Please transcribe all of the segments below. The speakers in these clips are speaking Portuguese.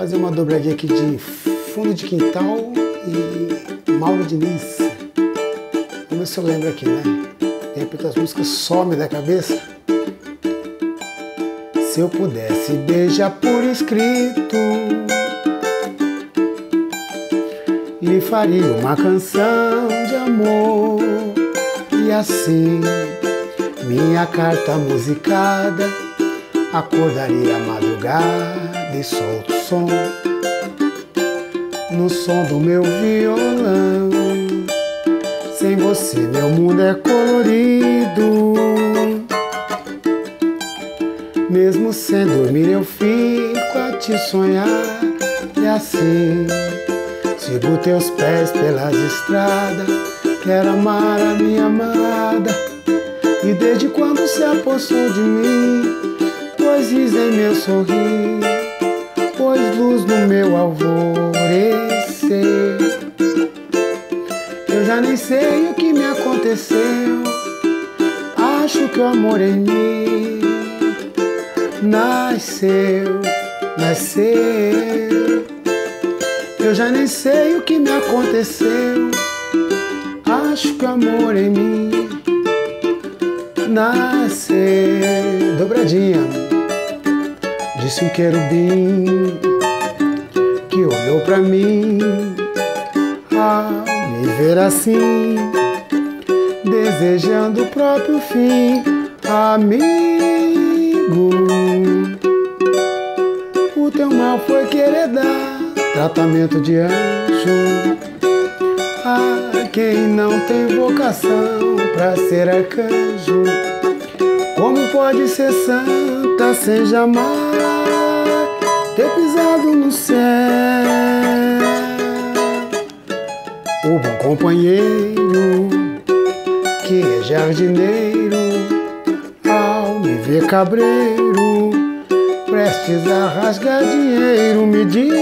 fazer uma dobradinha aqui de fundo de quintal e Mauro Diniz. Vamos ver se eu lembro aqui, né? De repente as músicas somem da cabeça. Se eu pudesse beijar por escrito, lhe faria uma canção de amor. E assim, minha carta musicada acordaria a madrugada e solto som no som do meu violão. Sem você, meu mundo é colorido. Mesmo sem dormir, eu fico a te sonhar. E assim, sigo teus pés pelas estradas. Quero amar a minha amada. E desde quando se apossou de mim, poesia em meu sorrir, pois luz no meu alvorecer. Eu já nem sei o que me aconteceu. Acho que o amor em mim nasceu, nasceu. Eu já nem sei o que me aconteceu. Acho que o amor em mim nasceu. Dobradinha. Disse um querubim olhou pra mim ao me ver assim, desejando o próprio fim, amigo. O teu mal foi querer dar tratamento de anjo a quem não tem vocação pra ser arcanjo. Como pode ser santa sem jamais ter pisado no céu? Companheiro que é jardineiro, ao me ver cabreiro, prestes a rasgar dinheiro, me disse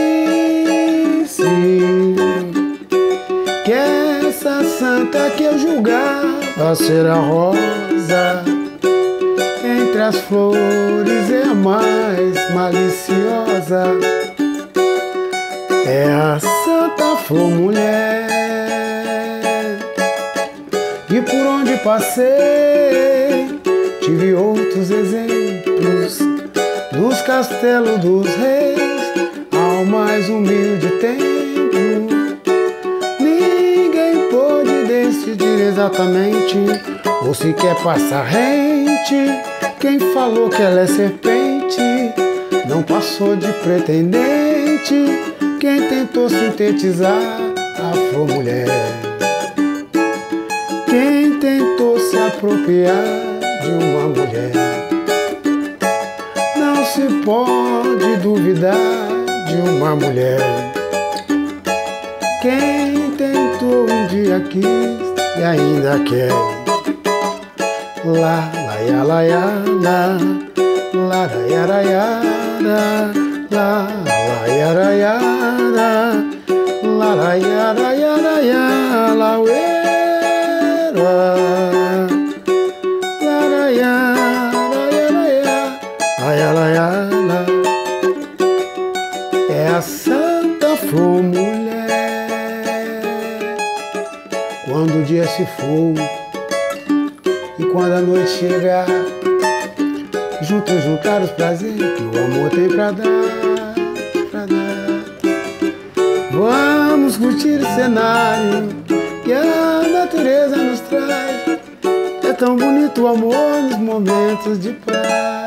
que essa santa que eu julgava ser a rosa entre as flores é a mais maliciosa. É a Santa Flor Mulher. Por onde passei, tive outros exemplos. Nos castelos dos reis, ao mais humilde templo. Ninguém pôde decidir exatamente ou se quer passar rente. Quem falou que ela é serpente não passou de pretendente. Quem tentou sintetizar a flor mulher. Apropriar de uma mulher. Não se pode duvidar de uma mulher. Quem tentou um dia quis e ainda quer. Lá, lá, ya, lá, ya, lá, lá, da, ya, ra, ya, ra, lá, lá, ya, ra, ya, ra, lá, lá, ya, ra, ya, ra, ya, lá, ué, ra, lá, É a Santa Flor Mulher. Quando o dia se for e quando a noite chegar, juntos juntar os prazeres que o amor tem pra dar, pra dar. Vamos curtir o cenário que a natureza nos traz. É tão bonito o amor nos momentos de paz.